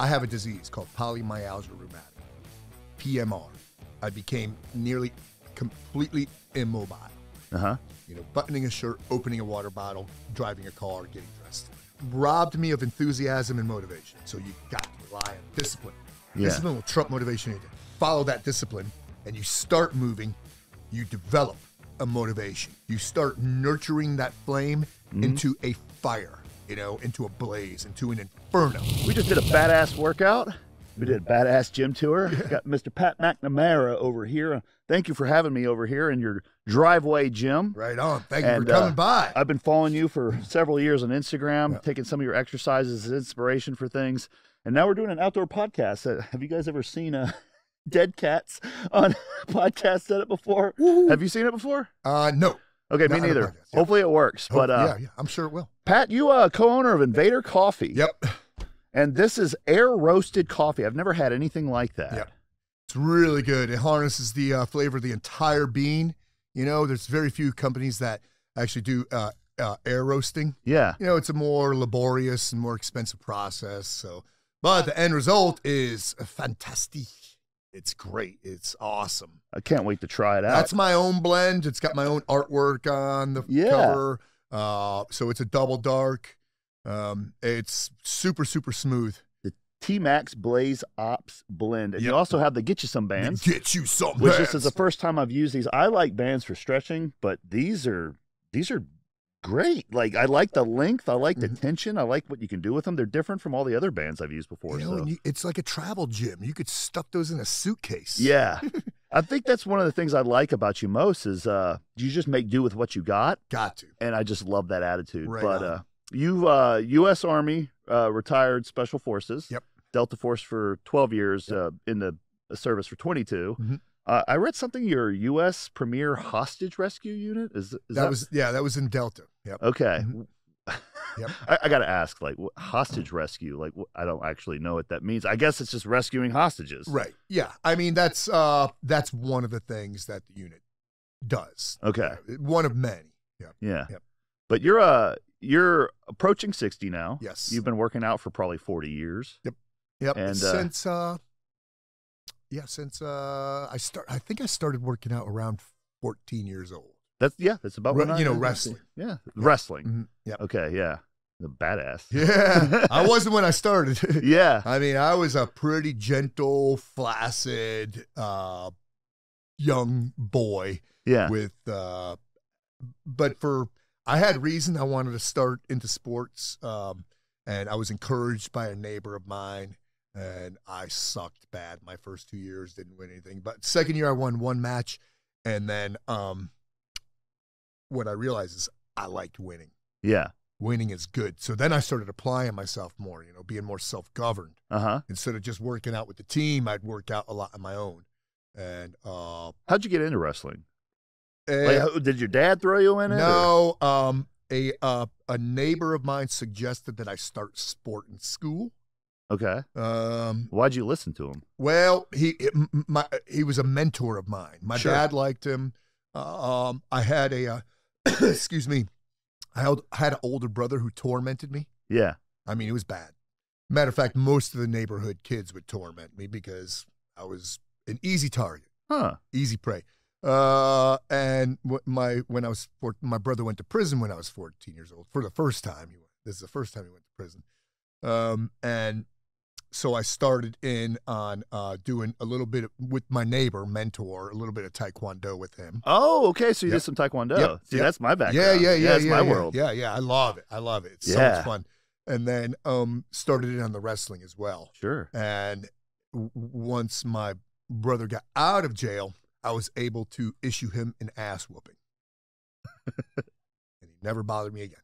I have a disease called polymyalgia rheumatica, PMR. I became nearly completely immobile. Uh huh. You know, buttoning a shirt, opening a water bottle, driving a car, getting dressed. Robbed me of enthusiasm and motivation. So you got to rely on discipline. Yeah. Discipline will trump motivation. anything. Follow that discipline and you start moving, you develop a motivation. You start nurturing that flame Mm-hmm. into a fire, you know, into a blaze, into an inferno. We just did a badass workout. We did a badass gym tour. Got Mr. Pat McNamara over here. Thank you for having me over here in your driveway gym. Right on. Thank you for coming uh, by. I've been following you for several years on Instagram, taking some of your exercises as inspiration for things. And now we're doing an outdoor podcast. Uh, have you guys ever seen uh, Dead Cats on podcast set it before? Have you seen it before? Uh, no. Okay, Not me neither. podcast, yeah. Hopefully it works. But Oh, uh, yeah, yeah, I'm sure it will. Pat, you uh, co-owner of Invader Coffee. Yep. And this is air roasted coffee. I've never had anything like that. Yep. It's really good. It harnesses the uh, flavor of the entire bean. You know, there's very few companies that actually do uh, uh, air roasting. Yeah. You know, it's a more laborious and more expensive process. So, but the end result is fantastic. It's great. It's awesome. I can't wait to try it out. That's my own blend. It's got my own artwork on the Yeah. cover. Uh, so it's a double dark. Um, it's super, super smooth. The T Max Blaze Ops blend. And you also have the Get You Some bands, Get you some which bands. this is the first time I've used these. I like bands for stretching, but these are these are great. Like I like the length, I like the Mhm. tension, I like what you can do with them. They're different from all the other bands I've used before. You know, so. you, it's like a travel gym. You could stuff those in a suitcase. yeah. I think that's one of the things I like about you most is uh you just make do with what you got. Got to. and I just love that attitude. Right but uh, you, uh, U.S. Army, uh, retired Special Forces. Yep. Delta Force for 12 years, uh, in the service for 22. Mhm. Uh, I read something. Your U.S. Premier Hostage Rescue Unit is, is that, was yeah, that was in Delta. Yep. okay. Mhm. Yep. I, I got to ask, like, what, hostage rescue? Like, I don't actually know what that means. I guess it's just rescuing hostages. Right. Yeah. I mean, that's uh that's one of the things that the unit does. Okay. Uh, one of many. Yeah. Yeah. Yep. But you're uh you're approaching 60 now. Yes. You've been working out for probably 40 years. Yep. Yep. And, uh, since uh yeah, since uh I start I think I started working out around 14 years old. That's yeah. That's about Re- when you know, I- I- wrestling. Yeah, wrestling. Mhm. Yep. Okay, yeah, the badass. Yeah. I wasn't when I started. yeah, I mean, I was a pretty gentle, flaccid, uh, young boy yeah, with, uh, but for, I had reason I wanted to start into sports. Um, and I was encouraged by a neighbor of mine and I sucked bad my first two years, didn't win anything. But second year I won one match. And then, um, what I realized is I liked winning. yeah. Winning is good. So then I started applying myself more, you know, being more self governed Uh huh. instead of just working out with the team, I'd work out a lot on my own. And uh, How'd you get into wrestling? eh, Like, did your dad throw you in it? no, um, a uh, a neighbor of mine suggested that I start sport in school. Okay. Um, Why'd you listen to him? well, he m- my he was a mentor of mine. My Sure. dad liked him. Uh, um, I had a uh, excuse me, I had, had an older brother who tormented me. Yeah. I mean, it was bad. Matter of fact, most of the neighborhood kids would torment me because I was an easy target. Huh. easy prey. Uh, and my when I was four, my brother went to prison when I was 14 years old for the first time. He went. This is the first time he went to prison. Um, and so I started in on uh, doing a little bit of, with my neighbor mentor, a little bit of taekwondo with him. Oh, okay. So you Yep. did some taekwondo. Yep. See, Yep. that's my Yeah, background. yeah, yeah, That's yeah, my yeah, world. Yeah, yeah, I love it. I love it. It's so much fun. And then um, started in on the wrestling as well. Sure. And w- once my brother got out of jail, I was able to issue him an ass whooping. and he never bothered me again.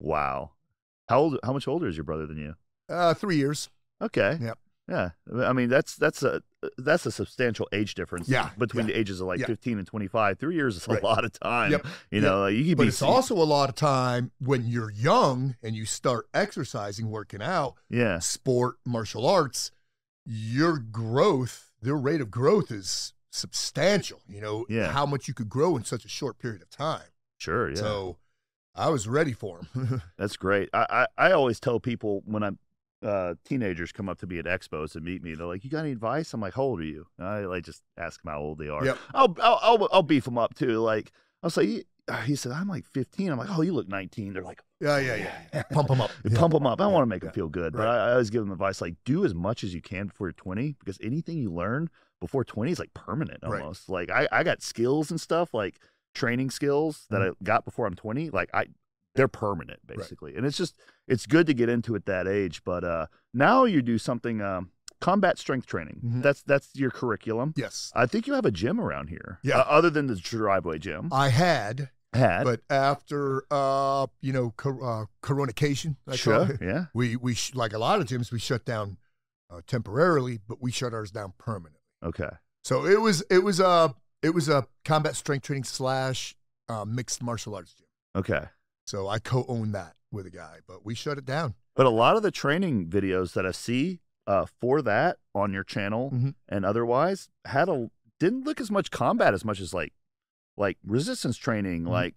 Wow. How old? How much older is your brother than you? Uh, three years. Okay. Yep. Yeah. I mean, that's that's a that's a substantial age difference. Yeah, Between yeah, the ages of like yeah. 15 and 25. Three years is a Right. lot of time. Yep, You yep. know, like, you But it's also a lot of time when you're young and you start exercising, working out, yeah. sport, martial arts, your growth, their rate of growth is substantial. You know, Yeah. how much you could grow in such a short period of time. Sure. Yeah. So I was ready for him. That's great. I, I, I always tell people when I'm uh, teenagers come up to me at expos and meet me. They're like, "You got any advice?" I'm like, "How old are you?" And I like just ask them how old they are. Yep. I'll, I'll I'll I'll beef them up too. Like I'll say, he said, "I'm like 15." I'm like, "Oh, you look 19." They're like, Yeah, yeah, yeah. Pump them up. Yeah. pump them up. I Yeah, want to make them feel good, but I, I always give them advice like do as much as you can before you're 20 because anything you learn before 20 is like permanent Right. almost. Like I, I got skills and stuff like training skills that Mhm. I got before I'm 20. Like I, they're permanent basically, and it's just it's good to get into at that age. But uh, now you do something um, combat strength training. Mhm. That's that's your curriculum. Yes. I think you have a gym around here. Yeah. uh, other than the driveway gym. I had, Had but after uh, you know, cor- uh, coronation, sure, yeah. we we sh- like a lot of gyms, we shut down uh, temporarily, but we shut ours down permanently. Okay. So it was it was a it was a combat strength training slash uh, mixed martial arts gym. Okay. So I co own that with a guy, but we shut it down. But a lot of the training videos that I see uh, for that on your channel Mhm. and otherwise had a didn't look as much combat as much as like like resistance training, Mhm. like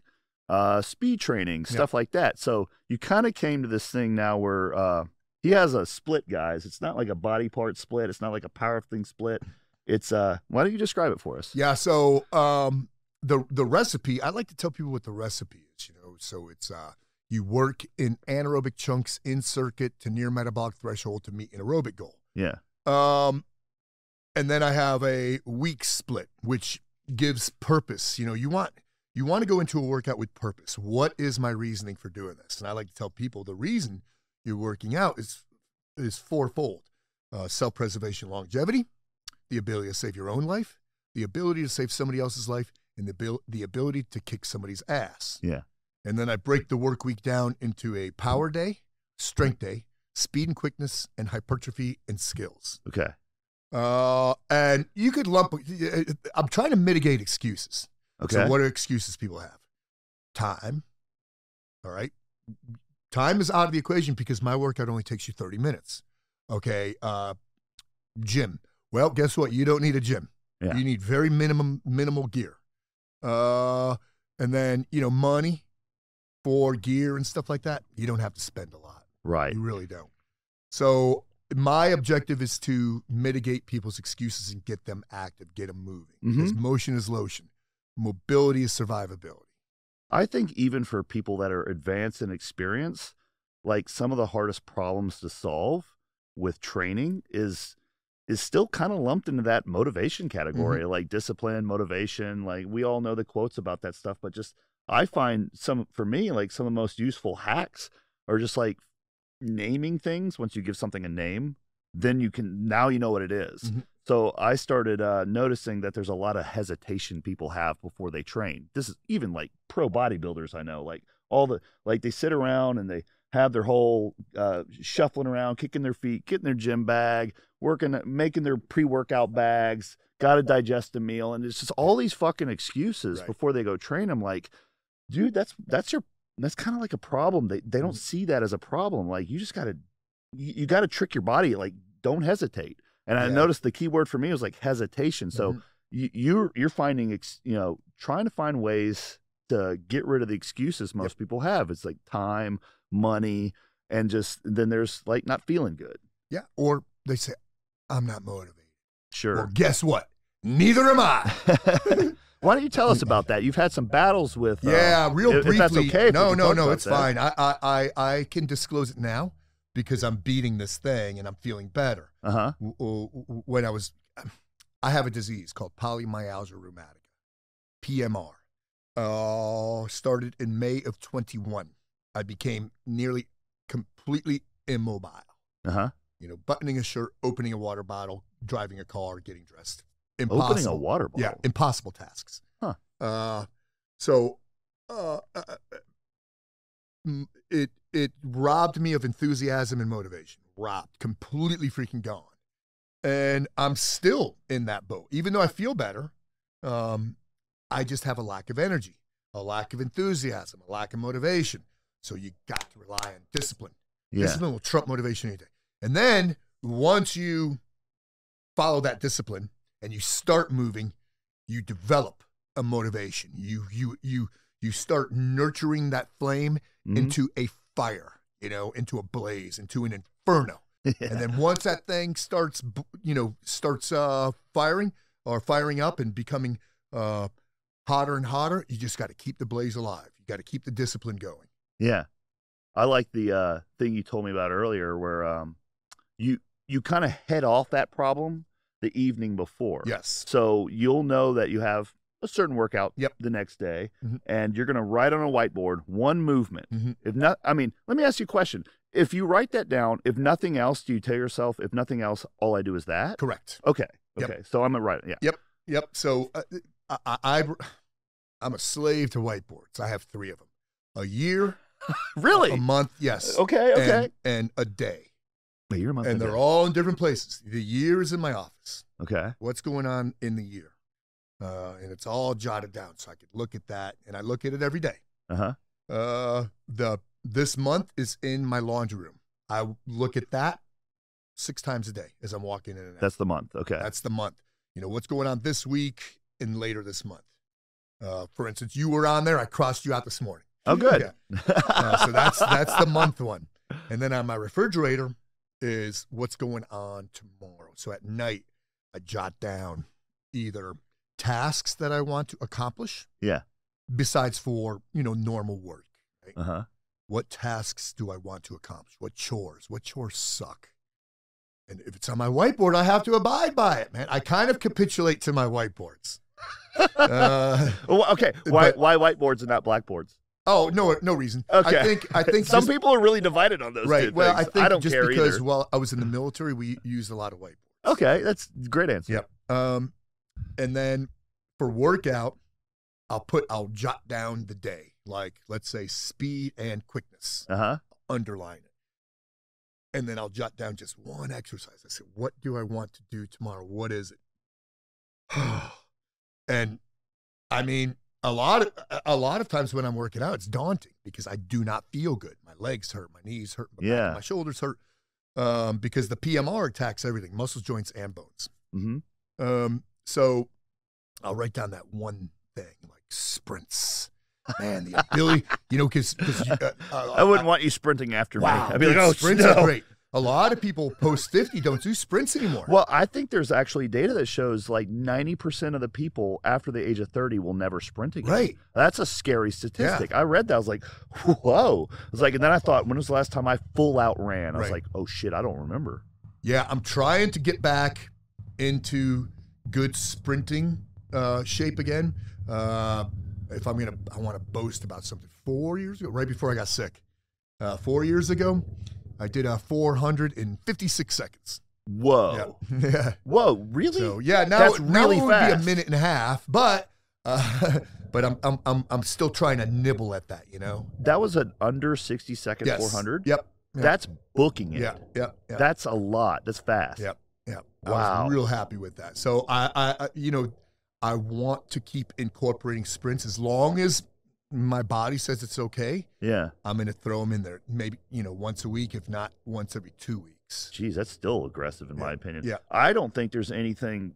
uh, speed training, Yeah. stuff like that. So you kind of came to this thing now where uh, he has a split, guys. It's not like a body part split. It's not like a power thing split. It's uh, why don't you describe it for us? Yeah. So um, the the recipe, I like to tell people what the recipe is. So it's uh, you work in anaerobic chunks in circuit to near metabolic threshold to meet an aerobic goal. Yeah. Um, and then I have a week split, which gives purpose. You know, you want you want to go into a workout with purpose. What is my reasoning for doing this? And I like to tell people the reason you're working out is is fourfold: uh, self preservation, longevity, the ability to save your own life, the ability to save somebody else's life, and the abil- the ability to kick somebody's ass. Yeah. And then I break the work week down into a power day, strength day, speed and quickness, and hypertrophy and skills. Okay. Uh, and you could lump. I'm trying to mitigate excuses. Okay. So, what are excuses people have? Time. All right. Time is out of the equation because my workout only takes you 30 minutes. Okay. Uh, gym. Well, guess what? You don't need a gym. Yeah. You need very minimum minimal gear. Uh, and then you know money for gear and stuff like that. You don't have to spend a lot. right. You really don't. So my objective is to mitigate people's excuses and get them active, get them moving. Mm-hmm. Because motion is lotion, mobility is survivability. I think even for people that are advanced in experience, like some of the hardest problems to solve with training is is still kind of lumped into that motivation mm-hmm. category, like discipline, motivation. Like we all know the quotes about that stuff, but just I find some for me like some of the most useful hacks are just like naming things. Once you give something a name, then you can now you know what it is. Mhm. So I started uh, noticing that there's a lot of hesitation people have before they train. This is even like pro bodybuilders I know, like all the like they sit around and they have their whole uh, shuffling around, kicking their feet, getting their gym bag, working, making their pre-workout bags, got to digest a meal, and it's just all these fucking excuses Right. before they go train. I'm like, dude, that's that's your that's kind of like a problem. They they don't Mhm. see that as a problem. Like you just got to you, you got to trick your body. Like don't hesitate. And I noticed the key word for me was like hesitation. So Mhm. you, you're you're finding ex, you know trying to find ways to get rid of the excuses most people have. It's like time, money, and just then there's like not feeling good. yeah. Or they say, I'm not motivated. Sure. Well, guess what? Neither am I. Why don't you tell us about that? You've had some battles with. uh, Yeah, real if- if briefly. that's okay, no, no, no. It's that. fine. I, I, I, can disclose it now because I'm beating this thing and I'm feeling better. Uh huh. W- w- When I was, I have a disease called polymyalgia rheumatica, PMR. Uh, started in May of 21. I became nearly completely immobile. Uh huh. You know, buttoning a shirt, opening a water bottle, driving a car, getting dressed. Impossible. Opening a water bottle. Yeah, impossible tasks. Huh. Uh, so uh, uh, uh, it it robbed me of enthusiasm and motivation. Robbed, completely freaking gone. And I'm still in that boat, even though I feel better. Um, I just have a lack of energy, a lack of enthusiasm, a lack of motivation. So you got to rely on discipline. Yeah. Discipline will trump motivation any day. And then once you follow that discipline and you start moving, you develop a motivation. You you you you start nurturing that flame Mhm. into a fire, you know, into a blaze, into an inferno. And then once that thing starts, you know, starts uh, firing or firing up and becoming uh, hotter and hotter, you just got to keep the blaze alive. You got to keep the discipline going. Yeah. I like the uh, thing you told me about earlier where um, you you kind of head off that problem the evening before. Yes. So you'll know that you have a certain workout Yep. the next day Mhm. and you're going to write on a whiteboard one movement. Mhm. If not I mean, let me ask you a question. If you write that down, if nothing else, do you tell yourself if nothing else all I do is that? Correct. Okay. Yep. Okay. So I'm going to write it. Yeah. Yep. Yep. So uh, I, I, I, I'm a slave to whiteboards. I have three of them. A year, Really? a month, yes. okay, okay. And, and a day. Wait, you're a month And they're all in different places. The year is in my office. Okay. What's going on in the year? Uh, and it's all jotted down so I could look at that. And I look at it every day. Uh-huh. Uh, the this month is in my laundry room. I look at that six times a day as I'm walking in and out. That's the month. Okay. That's the month. You know, what's going on this week and later this month. Uh, for instance, you were on there. I crossed you out this morning. oh, good. Uh, so that's that's the month one. And then on my refrigerator is what's going on tomorrow. So at night, I jot down either tasks that I want to accomplish. Yeah. Besides for you know normal work. Right? uh-huh. What tasks do I want to accomplish? What chores? What chores suck? And if it's on my whiteboard, I have to abide by it, man. I kind of capitulate to my whiteboards. uh, okay. Why But- why whiteboards and not blackboards? Oh no, no reason. Okay. I think I think Some just- people are really divided on those right. Well, I things. think don't just care because either. well, I was in the military, we used a lot of whiteboards. Okay, that's a great answer. Yep. Um, and then for workout, I'll put I'll jot down the day, like let's say speed and quickness. Uh-huh. underline it. And then I'll jot down just one exercise. I said, what do I want to do tomorrow? What is it? and I mean, a lot of a lot of times when I'm working out, it's daunting because I do not feel good. My legs hurt, my knees hurt, my, back, Yeah. my shoulders hurt. Um, because the PMR attacks everything, muscles, joints, and bones. hmm Um, so I'll write down that one thing, like sprints. Man, the ability, you know, because uh, uh, I wouldn't want you sprinting after Wow, me. I'd be like, oh, sprints no. are great. A lot of people post 50 don't do sprints anymore. Well, I think there's actually data that shows like 90% of the people after the age of 30 will never sprint again. right. That's a scary statistic. I read that. I was like, whoa. I was like, and then I thought, when was the last time I full out ran? I was Right. like, oh shit, I don't remember. Yeah, I'm trying to get back into good sprinting uh, shape again. Uh, if I'm gonna, I want to boast about something. Four years ago, right before I got sick, uh, four years ago, I did a 456 seconds. Whoa. Yeah, yeah. Whoa, really? So yeah, now That's now really it would be fast. a minute and a half, but uh, but I'm, I'm I'm I'm still trying to nibble at that. You know. that was an under 60 second Yes. 400. Yep. That's booking it. Yeah. Yeah. Yeah. That's a lot. That's fast. Yep. Yeah, I Wow. was real happy with that. So I, I, I, you know, I want to keep incorporating sprints as long as my body says it's okay. Yeah. I'm going to throw them in there, maybe you know, once a week, if not once every two weeks. Geez, that's still aggressive in my opinion. Yeah. I don't think there's anything.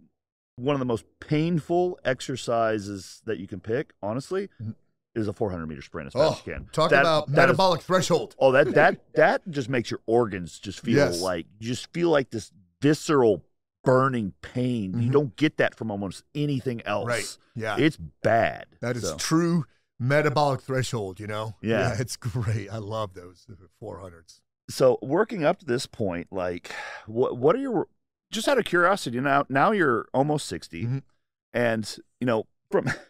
One of the most painful exercises that you can pick, honestly, Mhm. is a 400 meter sprint as fast Oh, as you can. talk That- about that is- metabolic threshold. oh, that that that just makes your organs just feel Yes. like you just feel like this visceral burning pain. You Mhm. don't get that from almost anything else. Right. Yeah. It's bad. that is So, true metabolic threshold. You know. Yeah. It's great. I love those 400s. so working up to this point, like, what what are your just out of curiosity? Now now you're almost 60 Mhm. and you know from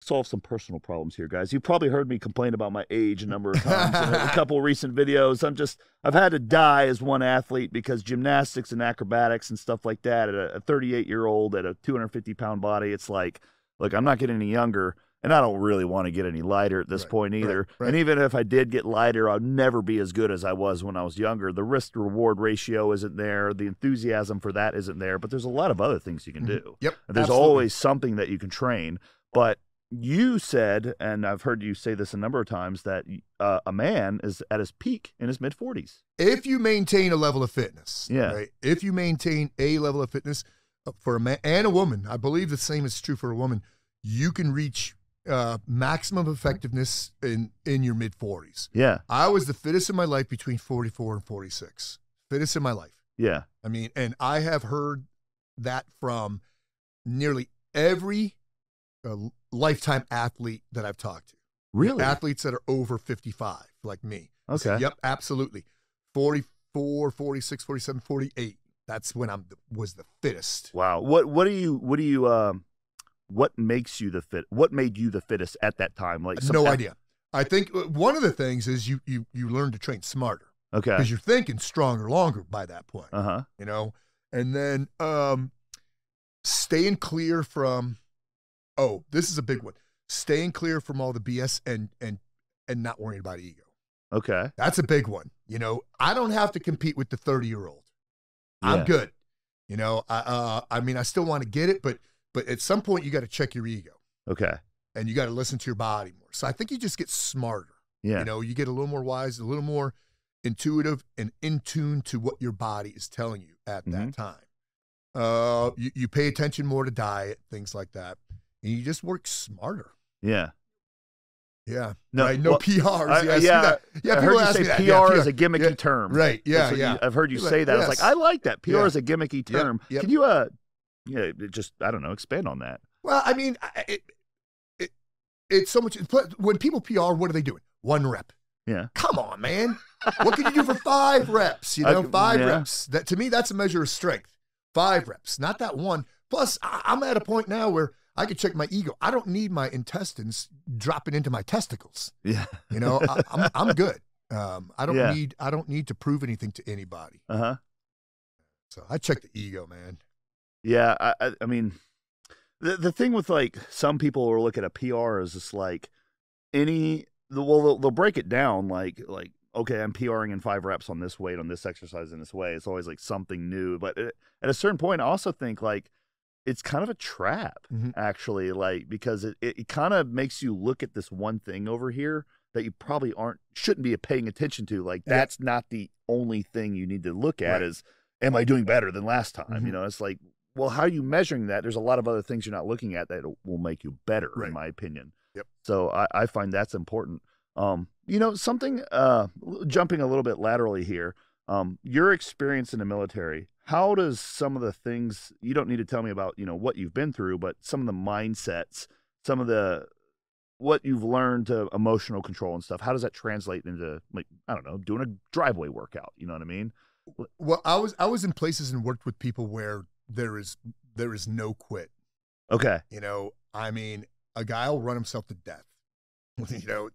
solve some personal problems here, guys. You've probably heard me complain about my age a number of times in a couple recent videos. I'm just I've had to die as one athlete because gymnastics and acrobatics and stuff like that. At a 38 year old at a 250 pound body, it's like, look, I'm not getting any younger. And I don't really want to get any lighter at this Right, point either. right. And even if I did get lighter, I'd never be as good as I was when I was younger. The risk reward ratio isn't there. The enthusiasm for that isn't there. But there's a lot of other things you can Mhm. do. Yep. There's absolutely. always something that you can train. But you said, and I've heard you say this a number of times, that uh, a man is at his peak in his mid 40s. if you maintain a level of fitness, Yeah. right? If you maintain a level of fitness uh, for a man and a woman, I believe the same is true for a woman. You can reach uh, maximum effectiveness in in your mid forties. Yeah. I was the fittest in my life between forty four and forty six. fittest in my life. Yeah. I mean, and I have heard that from nearly every uh, lifetime athlete that I've talked to. Really? Athletes that are over 55, like me. Okay. Yep, absolutely. 44, 46, 47, 48. That's when I'm the, was the fittest. Wow. What what do you what do you um what makes you the fit what made you the fittest at that time? Like some- no idea. I think uh, one of the things is you you you learn to train smarter Okay. because you're thinking stronger, longer by that point. Uh-huh. you know and then um staying clear from oh this is a big one staying clear from all the bs and and and not worrying about ego Okay. that's a big one you know i don't have to compete with the 30 year old i'm good you know i uh i mean i still want to get it but but at some point you got to check your ego Okay. and you got to listen to your body more so i think you just get smarter Yeah. you know, you get a little more wise, a little more intuitive and in tune to what your body is telling you at Mhm. that time. Uh, you, you pay attention more to diet, things like that, and you just work smarter. yeah. Yeah, No, right. No well, PRs. I- yeah, I yeah, that. yeah. I people heard you ask say me that. PR is a gimmicky yeah, term. Right. Yeah. Yeah. you- I've heard you say like, that. I was like, I like that. PR Yeah. is a gimmicky Yep, term. yep. Can you uh yeah, it just I don't know, expand on that. Well, I mean, it, it, it's so much. When people PR, what are they doing? One rep. Yeah. Come on, man. What can you do for five reps? You know, five yeah. reps. That to me, that's a measure of strength. Five reps, not that one. Plus, I, I'm at a point now where I can check my ego. I don't need my intestines dropping into my testicles. Yeah. You know, I, I'm I'm good. Um, I don't Yeah. need I don't need to prove anything to anybody. Uh-huh. So I check the ego, man. Yeah, I, I, mean, the the thing with like some people will look at a PR as just like any. Well, they'll, they'll break it down like like okay, I'm PRing in five reps on this weight on this exercise in this way. It's always like something new, but it, at a certain point, I also think like it's kind of a trap Mhm. actually, like because it it, it kind of makes you look at this one thing over here that you probably aren't shouldn't be paying attention to. Like Yeah. that's not the only thing you need to look at Right. is am I doing better than last time? Mhm. You know, it's like, well, how are you measuring that? There's a lot of other things you're not looking at that will make you better, Right. in my opinion. Yep. So I, I find that's important. Um, you know, something uh, jumping a little bit laterally here. Um, your experience in the military. How does some of the things you don't need to tell me about, you know, what you've been through, but some of the mindsets, some of the what you've learned to emotional control and stuff. How does that translate into like I don't know, doing a driveway workout? You know what I mean? Well, I was I was in places and worked with people where there is there is no quit. Okay. You know, I mean, a guy will run himself to death. you know,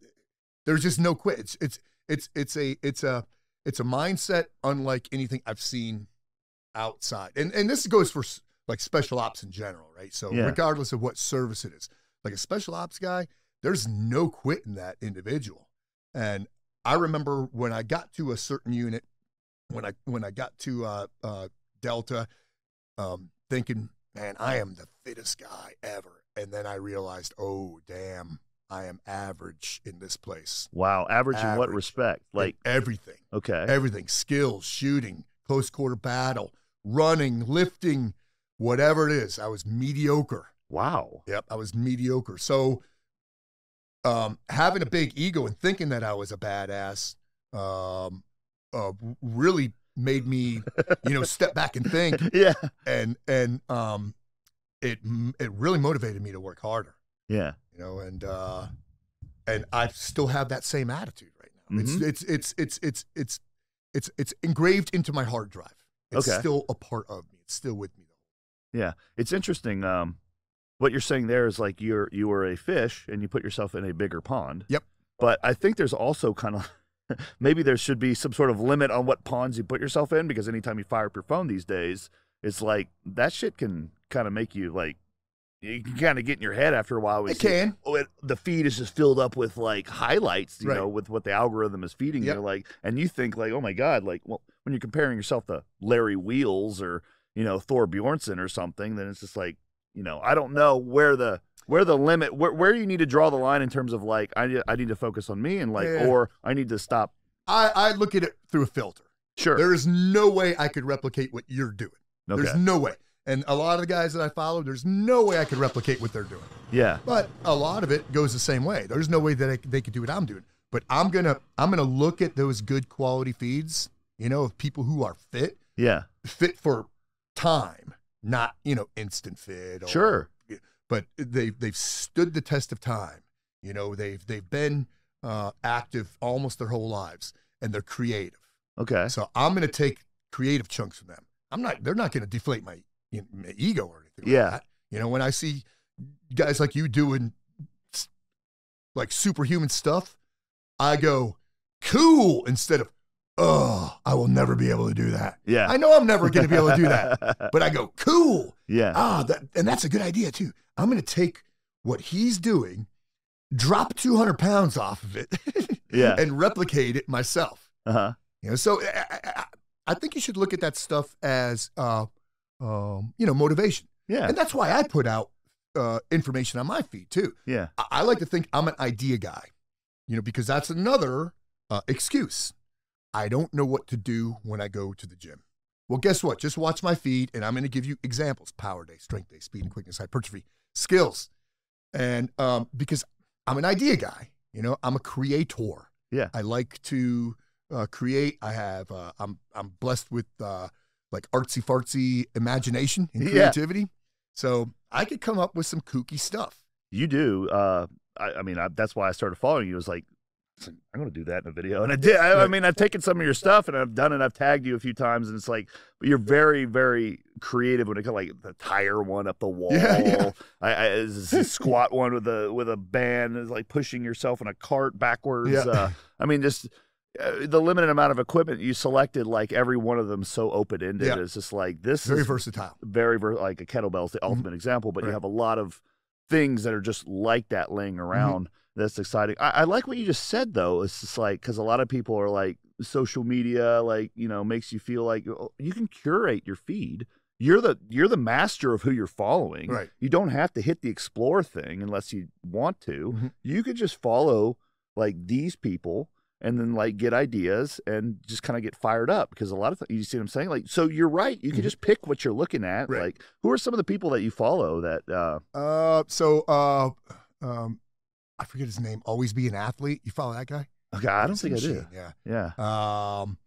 there's just no quit. It's it's it's it's a it's a it's a mindset unlike anything I've seen outside. And and this goes for like special ops in general, right? So Yeah. regardless of what service it is, like a special ops guy, there's no quit in that individual. And I remember when I got to a certain unit, when I when I got to uh, uh, Delta, um, thinking, man, I am the fittest guy ever. And then I realized, oh damn, I am average in this place. Wow. Average, in what Average. respect? In Like everything, okay. everything, skills, shooting, close quarter battle, running, lifting, whatever it is. I was mediocre. Wow. Yep, I was mediocre. So, um, having a big ego and thinking that I was a badass, um, uh, really made me, you know, step back and think, yeah. and and um, it it really motivated me to work harder, Yeah. you know, and uh, and I still have that same attitude right now. Mhm. It's, it's it's it's it's it's it's it's engraved into my hard drive. It's Okay. still a part of me. It's still with me. Yeah. It's interesting. Um, what you're saying there is like you're you were a fish and you put yourself in a bigger pond. Yep. But I think there's also kind of maybe there should be some sort of limit on what pawns you put yourself in because anytime you fire up your phone these days, it's like that shit can kind of make you like you can kind of get in your head after a while. It see, can. oh, it, the feed is just filled up with like highlights, you Right. know, with what the algorithm is feeding Yep. you. Like, and you think like, oh my god, like, well, when you're comparing yourself to Larry Wheels or you know Thor Bjornsson or something, then it's just like, you know, I don't know where the where the limit where where you need to draw the line in terms of like I need- I need to focus on me and like Yeah. or I need to stop. I, I look at it through a filter. Sure. There is no way I could replicate what you're doing. okay. There's no way. And a lot of the guys that I follow, there's no way I could replicate what they're doing. yeah. But a lot of it goes the same way. There's no way that I, they could do what I'm doing. But I'm gonna I'm gonna look at those good quality feeds, you know, of people who are fit, Yeah. fit for time, not you know instant fit. Or, Sure. But they've they've stood the test of time. You know, they've they've been uh, active almost their whole lives, and they're creative. Okay. So I'm going to take creative chunks from them. I'm not. They're not going to deflate my, you know, my ego or anything. Yeah. Like that. You know, when I see guys like you doing like superhuman stuff, I go cool instead of oh, I will never be able to do that. Yeah. I know I'm never going to be able to do that, but I go cool. yeah. Ah, that, and that's a good idea too. I'm going to take what he's doing, drop 200 pounds off of it, Yeah. and replicate it myself. Uh huh. You know, so I, I, I- I think you should look at that stuff as, uh, um, you know, motivation, Yeah. and that's why I put out uh, information on my feed too. Yeah. I, I like to think I'm an idea guy, you know, because that's another uh, excuse. I don't know what to do when I go to the gym. Well, guess what? Just watch my feed, and I'm going to give you examples: power day, strength day, speed and quickness, hypertrophy, skills, and um, because I'm an idea guy, you know, I'm a creator. Yeah. I like to uh, create. I have. Uh, I'm I'm blessed with uh, like artsy fartsy imagination and Yeah. creativity, so I could come up with some kooky stuff. You do. Uh, I, I mean, I, that's why I started following you. It was like, I'm going to do that in a video, and I did. I, I mean, I've taken some of your stuff and I've done it. I've tagged you a few times, and it's like, you're very, very creative when it comes like the tire one up the wall. Yeah, yeah. I, I is squat one with a with a band is like pushing yourself in a cart backwards. Yeah. Uh, I mean, just. Uh, the limited amount of equipment you selected, like every one of them, so open ended. Yeah. It's just like this Very versatile. very ver- like a kettlebell is the ultimate example, but you Mm-hmm. Have a lot of things that are just like that laying around. That's exciting. I, I like what you just said though. It's just like because a lot of people are like social media, like you know, makes you feel like oh, you can curate your feed. You're the you're the master of who you're following. Right. You don't have to hit the explore thing unless you want to. Mhm. You could just follow like these people and then like get ideas and just kind of get fired up because a lot of th- you see what I'm saying like so you're right you can Mhm. just pick what you're looking at Right. like who are some of the people that you follow that uh Uh, so uh, um, I forget his name. Always be an athlete. You follow that guy? okay I don't He's think I do Yeah. yeah Um,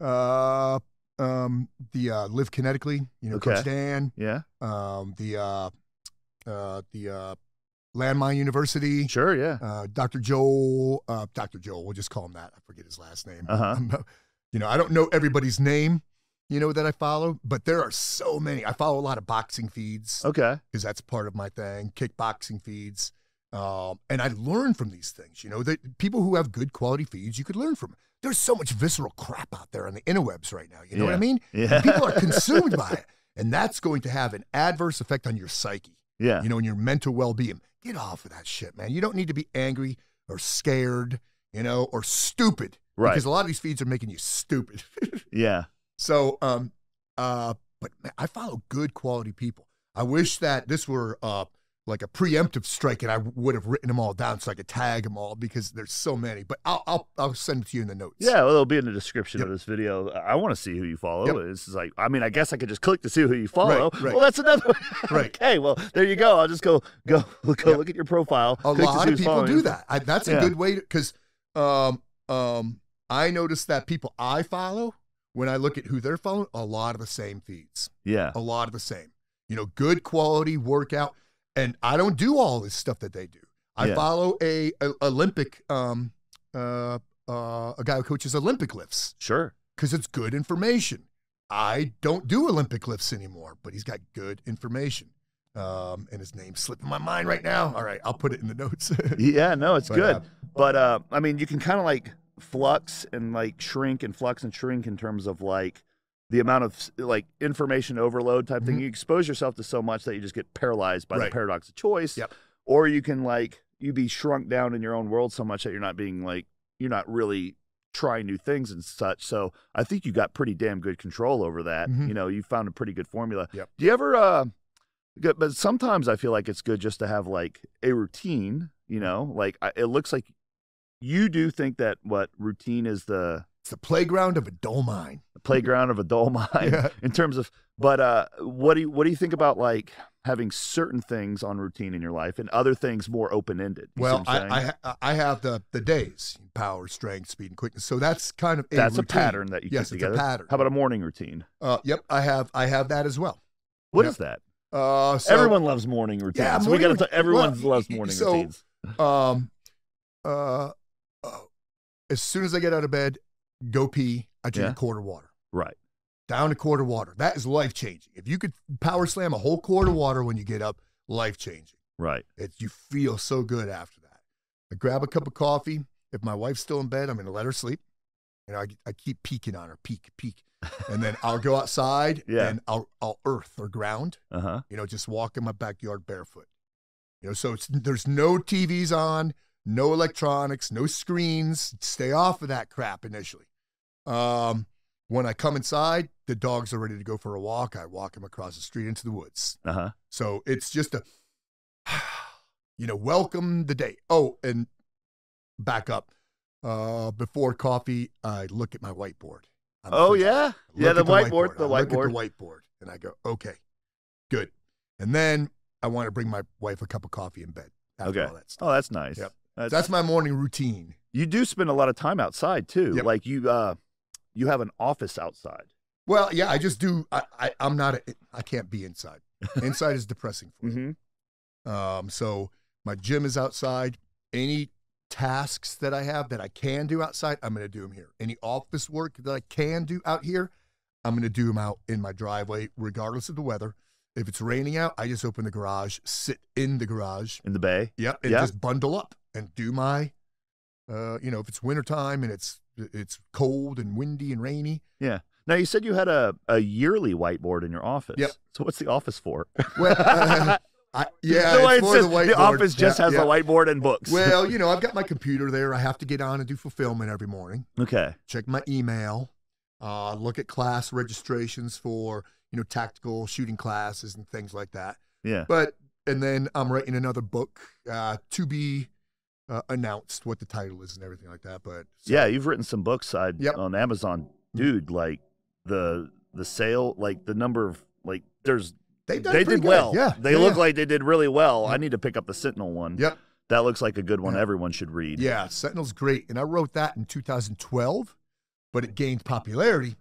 uh, um, the uh, live kinetically. You know, Okay. Coach Dan. yeah Um, the uh, uh, the uh, Landmine University. sure yeah Uh, Dr. Joel. Uh, Dr. Joel. We'll just call him that. I forget his last name. Uh-huh. You know, I don't know everybody's name. You know that I follow, but there are so many. I follow a lot of boxing feeds. okay because that's part of my thing. Kickboxing feeds, um, and I learn from these things. You know, that people who have good quality feeds, you could learn from. There's so much visceral crap out there on the interwebs right now. You know what I mean? yeah people are consumed by it, and that's going to have an adverse effect on your psyche. yeah You know, and your mental well-being. Get off of that shit, man. You don't need to be angry or scared, you know, or stupid. right Because a lot of these feeds are making you stupid. yeah So, um, uh, but man, I follow good quality people. I wish that this were uh like a preemptive strike, and I would have written them all down so I could tag them all because there's so many. But I'll I'll, I'll send it to you in the notes. yeah well it'll be in the description of this video I want to see who you follow Yep. it's like I mean I guess I could just click to see who you follow Right, right. well that's another Right. okay well there you go I'll just go go go Yep. look at your profile a lot of people following do that. I, that's a Yeah. good way because um um I noticed that people I follow when I look at who they're following, a lot of the same feeds. yeah a lot of the same. You know, good quality workout. And I don't do all this stuff that they do. I Yeah. follow a, a Olympic um uh uh a guy who coaches Olympic lifts sure because it's good information. I don't do Olympic lifts anymore, but he's got good information. Um, and his name's slipping my mind right now. All right, I'll put it in the notes. yeah no it's But, good uh, But uh, I mean, you can kind of like flux and like shrink and flux and shrink in terms of like the amount of like information overload type thing. Mhm. You expose yourself to so much that you just get paralyzed by the paradox of choice. Yep. Or you can like you be shrunk down in your own world so much that you're not being like you're not really trying new things and such. So I think you got pretty damn good control over that. Mhm. You know, you found a pretty good formula. Yep. Do you ever uh but sometimes I feel like it's good just to have like a routine, you know? Like I, it looks like you do think that what routine is the it's the playground of a dull mind. The playground of a dull mind Yeah. in terms of but uh what do you what do you think about like having certain things on routine in your life and other things more open ended. Well, I, I I have the the days power, strength, speed, and quickness. So that's kind of a that's routine. a pattern that you yes, put it's together. a pattern. How about a morning routine? Uh, yep, I have I have that as well. What is that? Uh, so, Everyone loves morning routines. Yeah, so we got morning to. Everyone well, loves morning so- routines. um, uh, uh, as soon as I get out of bed, go pee. I drink Yeah. a quart of water. Right. Down a quart of water. That is life changing. If you could power slam a whole quart of water when you get up, life changing. Right. It's you feel so good after that. I grab a cup of coffee. If my wife's still in bed, I'm gonna let her sleep. And I, I keep peeking on her, peek, peek. And then I'll go outside Yeah. and I'll I'll earth or ground. Uh huh. You know, just walk in my backyard barefoot. You know, so it's there's no TVs on, no electronics, no screens. Stay off of that crap initially. Um, when I come inside, the dogs are ready to go for a walk. I walk them across the street into the woods. Uh huh. So it's just a, you know, welcome the day. Oh, and back up. Uh, before coffee, I look at my whiteboard. the Oh yeah. Yeah. The whiteboard. The I look at whiteboard. the whiteboard, and I go, okay, good. And then I want to bring my wife a cup of coffee in bed. After Okay. all that stuff. Oh, that's nice. Yep. That's, That's my morning routine. you do spend a lot of time outside too. Yep. Like you, uh, you have an office outside. Well, yeah, I just do. I, I I'm not. A, I can't be inside. Inside is depressing for me. Mm-hmm. Um, so my gym is outside. Any tasks that I have that I can do outside, I'm going to do them here. Any office work that I can do out here, I'm going to do them out in my driveway, regardless of the weather. If it's raining out, I just open the garage, sit in the garage, In the bay. yep, and Yeah. just bundle up and do my. Uh, you know, if it's wintertime and it's it's cold and windy and rainy, Yeah. Now you said you had a, a yearly whiteboard in your office. Yep. So what's the office for? well, I, yeah, the, it's it for says, the whiteboard. office just Yeah, has yeah. a whiteboard and books. Well, you know, I've got my computer there. I have to get on and do fulfillment every morning. okay. Check my email. Uh, look at class registrations for you know tactical shooting classes and things like that. Yeah. But and then I'm writing another book uh, to be uh, announced what the title is and everything like that. But so- Yeah, you've written some books I, Yep. on Amazon, dude. Like the the sale, like the number of like there's they did good. well. Yeah, they yeah, look yeah. like they did really well. I need to pick up the Sentinel one. Yep. that looks like a good one. Yeah. Everyone should read. Yeah, Sentinel's great, and I wrote that in 2012, but it gained popularity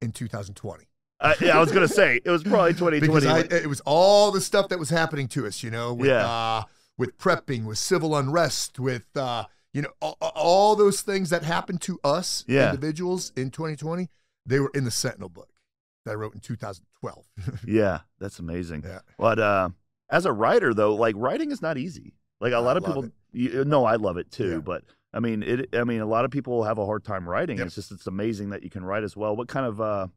in 2020. Uh, yeah, I was gonna say it was probably 2020. because I, it was all the stuff that was happening to us, you know, with Yeah. uh, with prepping, with civil unrest, with uh, you know all, all those things that happened to us Yeah. individuals in 2020. They were in the Sentinel book that I wrote in 2012. yeah, that's amazing. yeah, But uh, as a writer, though, like writing is not easy. Like a I lot of people, you, no, I love it too. Yeah. But I mean, it. I mean, a lot of people have a hard time writing. Yep. It's just it's amazing that you can write as well. What kind of uh,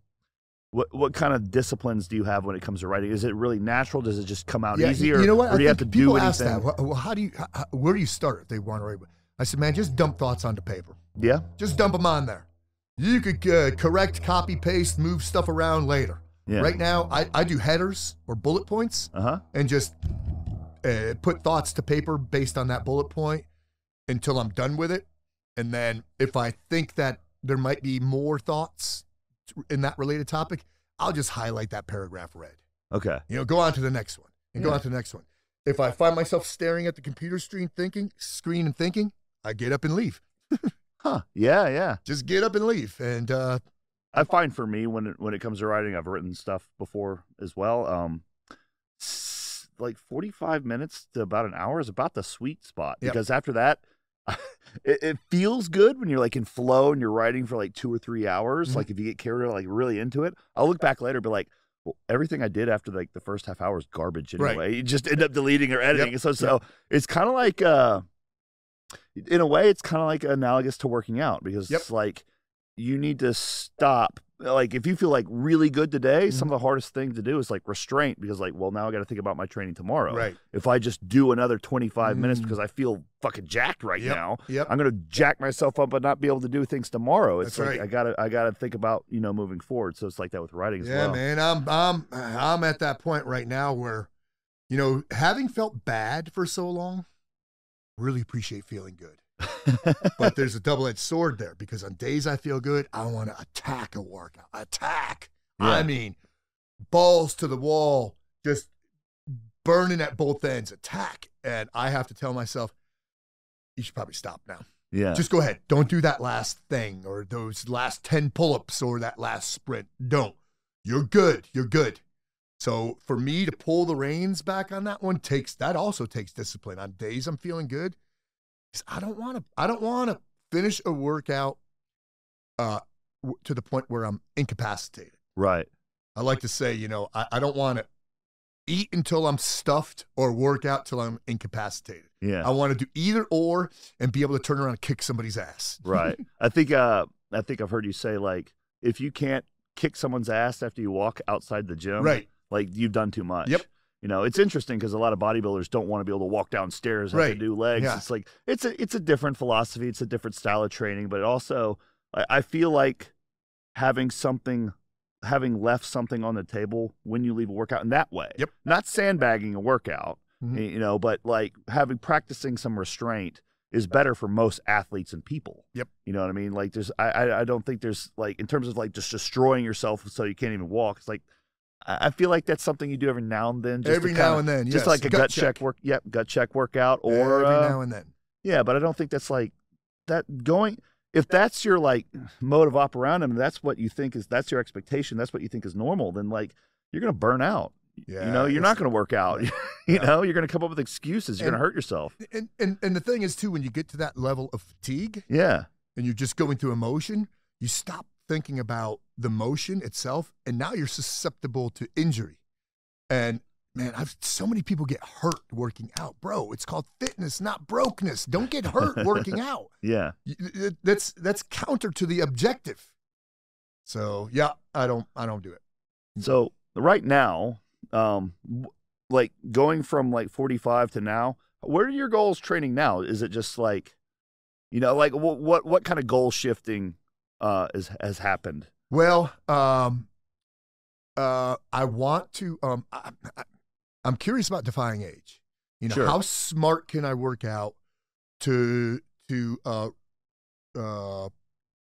what what kind of disciplines do you have when it comes to writing? Is it really natural? Does it just come out yeah. easy, you- know what? or I do you have to think do people anything? ask that. Well, how do you? How, where do you start if they want to write? I said, man, just dump thoughts onto paper. Yeah, Just dump them on there. You could uh, correct, copy, paste, move stuff around later. yeah. Right now, I, I do headers or bullet points. Uh huh. and just uh, put thoughts to paper based on that bullet point until I'm done with it. And then if I think that there might be more thoughts in that related topic, I'll just highlight that paragraph red. Okay. You know, go on to the next one and go on to the next one. If I find myself staring at the computer screen thinking, screen and thinking, I get up and leave. Huh. Yeah. Yeah. Just get up and leave. And uh, I find for me when it, when it comes to writing, I've written stuff before as well. Um, like forty five minutes to about an hour is about the sweet spot Yep. because after that, it, it feels good when you're like in flow and you're writing for like two or three hours. Mhm. Like if you get carried like really into it, I'll look back later, and be like. Well, everything I did after like the first half hour is garbage Right. anyway. You just end up deleting or editing. Yep. So, so it's kind of like, uh, in a way, it's kind of like analogous to working out because Yep. it's like you need to stop. Like if you feel like really good today, some of the hardest thing to do is like restraint because like, well, now I got to think about my training tomorrow. right. If I just do another 25 minutes Mm. because I feel fucking jacked right Yep. now, Yep. I'm gonna jack myself up but not be able to do things tomorrow. It's That's like right. I gotta I gotta think about you know moving forward. So it's like that with writing as well. Yeah, well. man, I'm I'm I'm at that point right now where, you know, having felt bad for so long, really appreciate feeling good. But there's a double-edged sword there because on days I feel good, I want to attack a workout. Attack. Yeah. I mean, balls to the wall, just burning at both ends, attack, and I have to tell myself, you should probably stop now. Yeah. Just go ahead. Don't do that last thing or those last 10 pull ups or that last sprint. Don't. You're good. You're good. So for me to pull the reins back on that one takes that also takes discipline. On days I'm feeling good, I don't want to I don't want to finish a workout uh w- to the point where I'm incapacitated. right. I like to say, you know, I, I don't want to eat until I'm stuffed or work out till I'm incapacitated. Yeah. I want to do either or and be able to turn around and kick somebody's ass. right. I think uh I think I've heard you say like if you can't kick someone's ass after you walk outside the gym, Right. like you've done too much. Yep. You know, it's interesting because a lot of bodybuilders don't want to be able to walk downstairs and to Right. do legs. Yeah. It's like it's a it's a different philosophy. It's a different style of training, but also I, I feel like having something having left something on the table when you leave a workout in that way. Yep. Not sandbagging a workout, Mhm. you know, but like having practicing some restraint is better for most athletes and people. Yep. You know what I mean? Like there's I I, I don't think there's like in terms of like just destroying yourself so you can't even walk. It's like I feel like that's something you do every now and then. Just to Every kinda- now and then, just yes. like a gut, check. work. Yep, gut check workout or Every uh, now and then. yeah, but I don't think that's like that going. If that's your like mode of operandum, that's what you think is that's your expectation, that's what you think is normal, then like you're gonna burn out. Yeah. you know, you're not gonna work out. you know, you're gonna come up with excuses. You're And- gonna hurt yourself. And, and and the thing is too, when you get to that level of fatigue Yeah, and you're just going through emotion, you stop thinking about the motion itself, and now you're susceptible to injury. And man, I've so many people get hurt working out, bro. It's called fitness, not brokenness. Don't get hurt working out. yeah. That's that's counter to the objective. So yeah, I don't I don't do it. So right now, um, like going from like 45 to now, what are your goals training now? Is it just like, you know, like what what what kind of goal shifting uh is has happened? Well, um, uh, I want to. Um, I, I'm curious about defying age. You know, Sure. how smart can I work out to to uh, uh,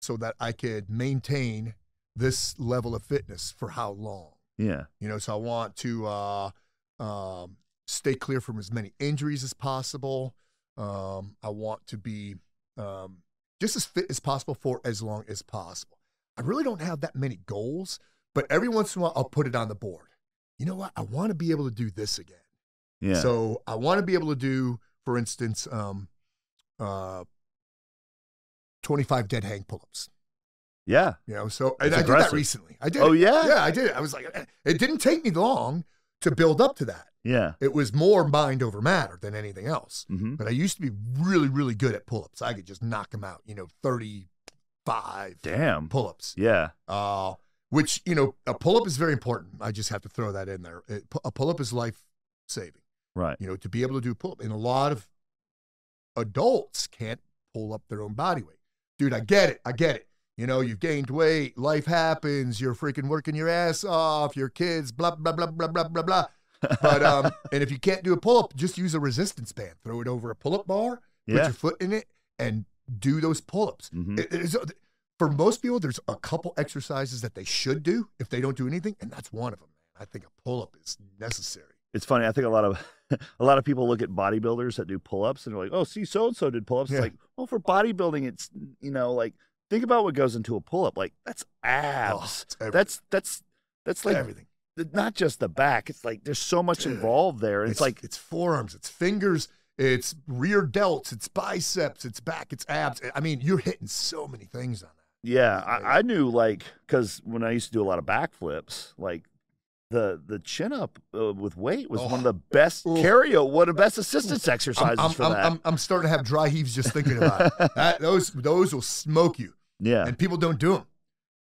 so that I could maintain this level of fitness for how long? Yeah. You know, so I want to uh, um, stay clear from as many injuries as possible. Um, I want to be um, just as fit as possible for as long as possible. I really don't have that many goals, but every once in a while I'll put it on the board. You know what? I want to be able to do this again. Yeah. So I want to be able to do, for instance, um, uh, 25 dead hang pull-ups. yeah. You know, so I did that recently. I did. Oh it. yeah. Yeah, I did it. I was like, it didn't take me long to build up to that. Yeah. It was more mind over matter than anything else. Mm-hmm. But I used to be really, really good at pull ups. I could just knock them out, you know, 35 Damn. pull ups. Yeah. Uh, which, you know, a pull up is very important. I just have to throw that in there. It, a pull up is life saving, Right. you know, to be able to do pull up. And a lot of adults can't pull up their own body weight. Dude, I get it. I get it. You know, you've gained weight, life happens, you're freaking working your ass off, your kids, blah, blah, blah, blah, blah, blah, blah. But um, and if you can't do a pull up, just use a resistance band. Throw it over a pull up bar, put your foot in it, and do those pull ups. hmm for most people, there's a couple exercises that they should do if they don't do anything, and that's one of them. I think a pull up is necessary. It's funny. I think a lot of a lot of people look at bodybuilders that do pull-ups and they're like, "Oh, see, so and so did pull-ups." Yeah. It's like, well, for bodybuilding, it's you know, like think about what goes into a pull-up. Like that's Oh, abs. it's everything. that's that's that's like everything. not just the back. It's like there's so much involved there. And it's, like it's forearms, it's fingers, it's rear delts, it's biceps, it's back, it's abs. I mean, you're hitting so many things on that. Yeah, I, I knew like because when I used to do a lot of backflips, like the the chin up uh, with weight was one of Oh. the best Oof. cardio, one of the best assistance exercises I'm, for I'm, that. I'm, I'm starting to have dry heaves just thinking about it. That, those those will smoke you, yeah, and people don't do them.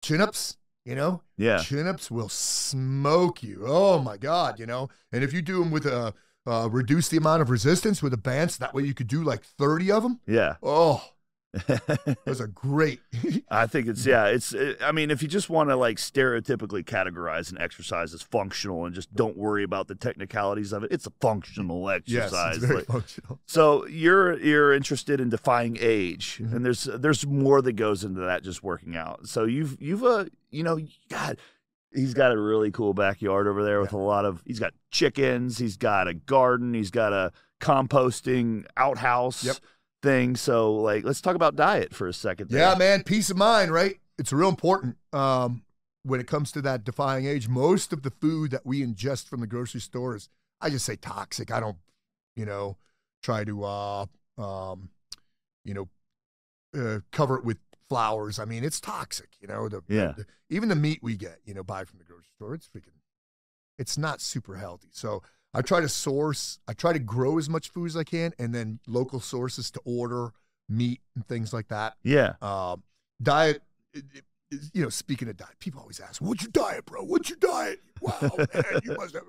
Chin ups, you know, yeah, chin ups will smoke you. Oh my god, you know. And if you do them with a uh, reduce the amount of resistance with a band, so that way you could do like thirty of them. yeah. Oh, those are great. I think it's yeah. It's it, I mean, if you just want to like stereotypically categorize an exercise as functional and just don't worry about the technicalities of it, it's a functional yes, exercise. it's very Like- functional. So you're you're interested in defying age, Mhm. and there's there's more that goes into that just working out. So you've you've uh you know God, he's got a really cool backyard over there with a lot of. He's got chickens. He's got a garden. He's got a composting outhouse Yep. Thing. So, like, let's talk about diet for a second. there. Yeah, man, peace of mind, right? It's real important. Um, when it comes to that defying age, most of the food that we ingest from the grocery store is, I just say toxic. I don't, you know, try to, uh, um, you know, uh, cover it with flowers. I mean, it's toxic. You know, the, Yeah. the- even the meat we get, you know, buy from the grocery store, it's freaking, it's not super healthy. So I try to source, I try to grow as much food as I can, and then local sources to order meat and things like that. Yeah. Um, diet, it- it- you know, speaking of diet, people always ask, "What's your diet, bro? What's your diet?" Wow, man, you must have.